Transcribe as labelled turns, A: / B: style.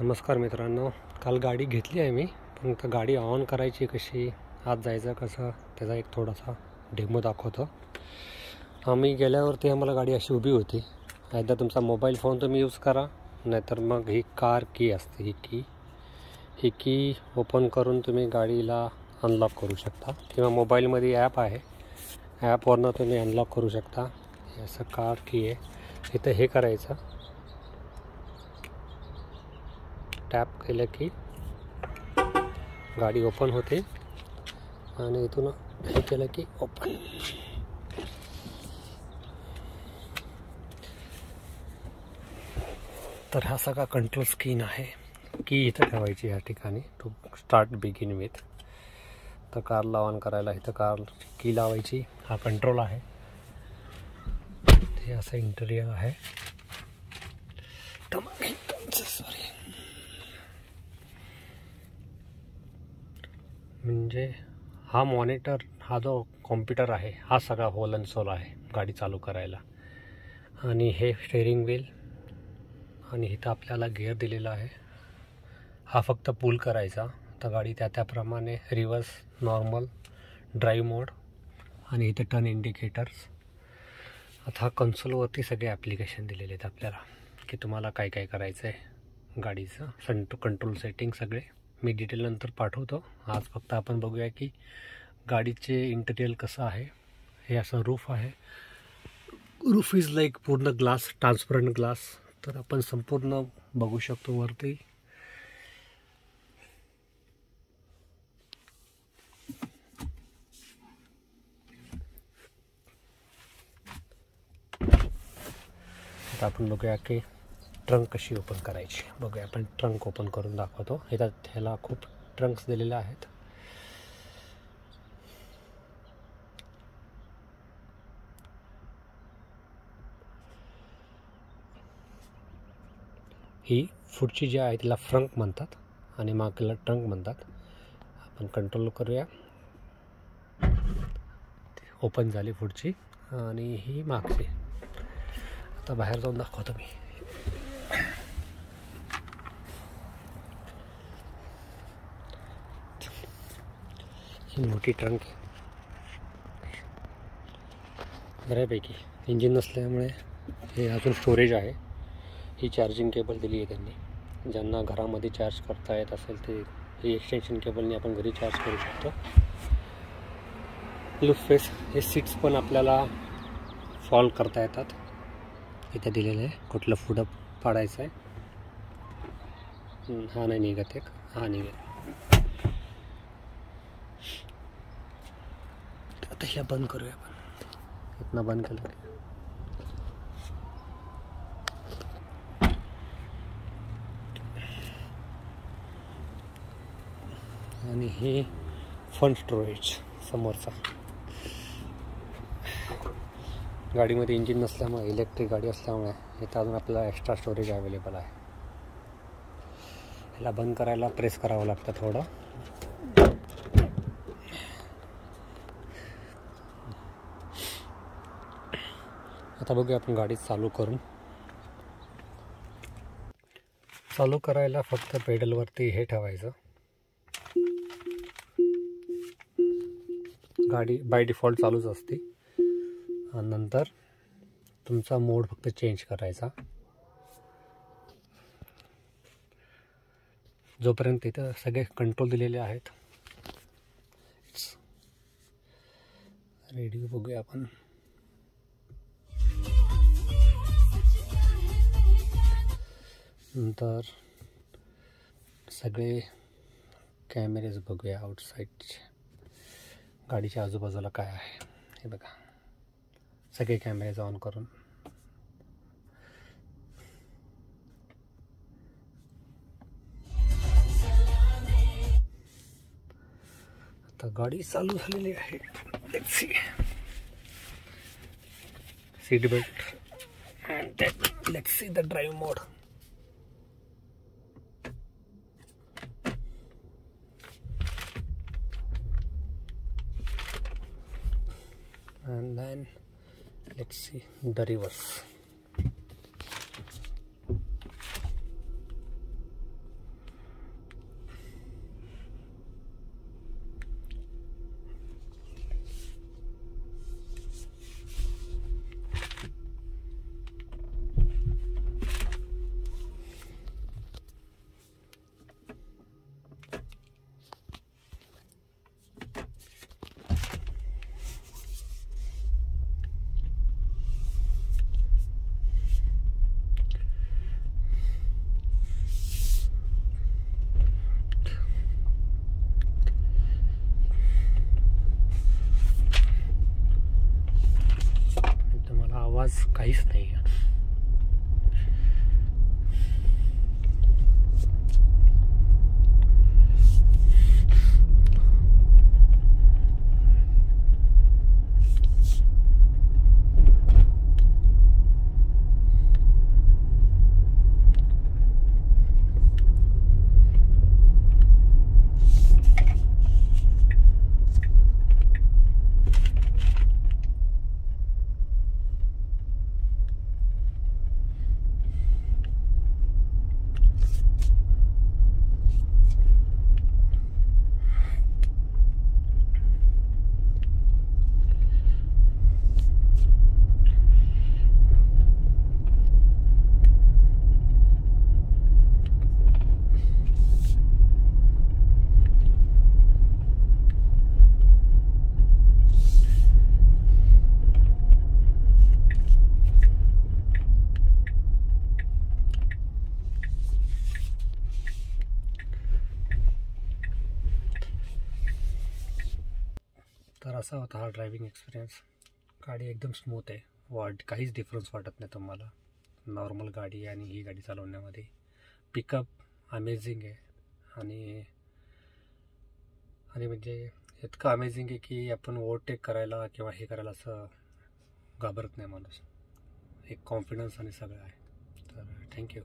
A: नमस्कार मित्रांनो, काल गाडी घेतली आहे मी, पण गाडी ऑन करायची कशी आत जायचं कसं, त्याचा एक थोडासा डेमो दाखवतो. आम्ही गेल्यावरती आम्हाला गाडी अशी उभी होती. एकदा तुमचा मोबाईल फ़ोन तुम्ही यूज़ करा, नाहीतर मग ही कार की असते, ही की ही की ओपन करून तुम्ही गाडीला अनलॉक करू शकता. किंवा मोबाईलमध्ये ॲप आहे. ॲपवरनं तुम्ही अनलॉक करू शकता. कार की आहे. इथं हे करायचं. टॅप केलं की गाडी ओपन होते. आणि इथून हे केलं की ओपन तर हा सगळा कंट्रोल स्क्रीन आहे. की इथं ठेवायची या ठिकाणी टू स्टार्ट बिगिन विथ तर कारला ऑन करायला इथं कार की लावायची. हा कंट्रोल आहे. हे असं इंटेरियर आहे. सॉरी म्हणजे हा मॉनिटर हा जो कॉम्प्युटर आहे हा सगळा होल अँड सोल आहे गाडी चालू करायला. आणि हे स्टेअरिंग व्हील आणि इथं आपल्याला गिअर दिलेला आहे. हा फक्त पूल करायचा. तर गाडी त्या त्याप्रमाणे रिवर्स नॉर्मल ड्राईव्ह मोड आणि इथे टर्न इंडिकेटर्स आता हा कन्सोलवरती सगळे ॲप्लिकेशन दिलेले आहेत आपल्याला की तुम्हाला काय काय करायचं आहे गाडीचं संट कंट्रोल सेटिंग सगळे. मी डिटेल नंतर पाठवतो. आज फक्त आपण बघूया की गाडीचे इंटेरियल कसं आहे. हे असं रूफ आहे. रूफ इज लाईक पूर्ण ग्लास ट्रान्सपरंट ग्लास तर आपण संपूर्ण बघू शकतो वरती. आता आपण बघूया की ट्रंक कशी ओपन करायची? बघूया आपण ट्रंक ओपन करून दाखवतो. ह्याच्यात ह्याला खूप ट्रंक्स दिलेले आहेत. ही पुढची जी आहे तिला फ्रंक म्हणतात आणि मागला ट्रंक म्हणतात. आपण कंट्रोल करूया. ओपन झाली पुढची आणि ही मागची. आता बाहेर जाऊन दाखवतो मी. मोठी ट्रंक बऱ्यापैकी. इंजिन नसल्यामुळे हे अजून स्टोरेज आहे. ही चार्जिंग केबल दिली आहे त्यांनी. ज्यांना घरामध्ये चार्ज करता येत असेल ते ही एक्सटेन्शन केबलने आपण घरी चार्ज करू शकतो. लुफेस हे सीट्स पण आपल्याला सॉल्व करता येतात. इथे दिलेलं आहे. कुठलं फुडं पाडायचं आहे. हा नाही निघत एक. हा निघत आता ह्या बंद करूया आपण? इथनं बंद केलं. आणि हे फन स्टोरेज समोरचा. गाडीमध्ये इंजिन नसल्यामुळे इलेक्ट्रिक गाडी असल्यामुळे इथं अजून आपल्याला एक्स्ट्रा स्टोरेज अवेलेबल आहे. ह्याला बंद करायला प्रेस करावं लागतं थोडं. आता बघूया आपण गाडी चालू करून. चालू करायला फक्त पेडलवरती हे ठेवायचं. गाडी बाय डिफॉल्ट चालूच असते. आणि नंतर तुमचा मोड फक्त चेंज करायचा. जोपर्यंत इथं सगळे कंट्रोल दिलेले आहेत. रेडिओ बघूया आपण. नंतर सगळे कॅमेरेज बघूया आउटसाईडचे गाडीच्या आजूबाजूला काय आहे? हे बघा. सगळे कॅमेरेज ऑन करून. आता गाडी चालू झालेली आहे. Seat belt and let see the drive mode and let's see the reverse आवाज काहीच नाही तर असा होता हा ड्रायव्हिंग एक्सपिरियन्स गाडी एकदम स्मूथ आहे. वाट काहीच डिफरन्स वाटत नाही तुम्हाला. नॉर्मल गाडी आणि ही गाडी चालवण्यामध्ये. पिकअप अमेझिंग आहे. आणि आणि म्हणजे इतकं अमेझिंग आहे की आपण ओव्हरटेक करायला किंवा हे करायला असं घाबरत नाही माणूस. एक कॉन्फिडन्स आणि सगळं आहे. तर थँक्यू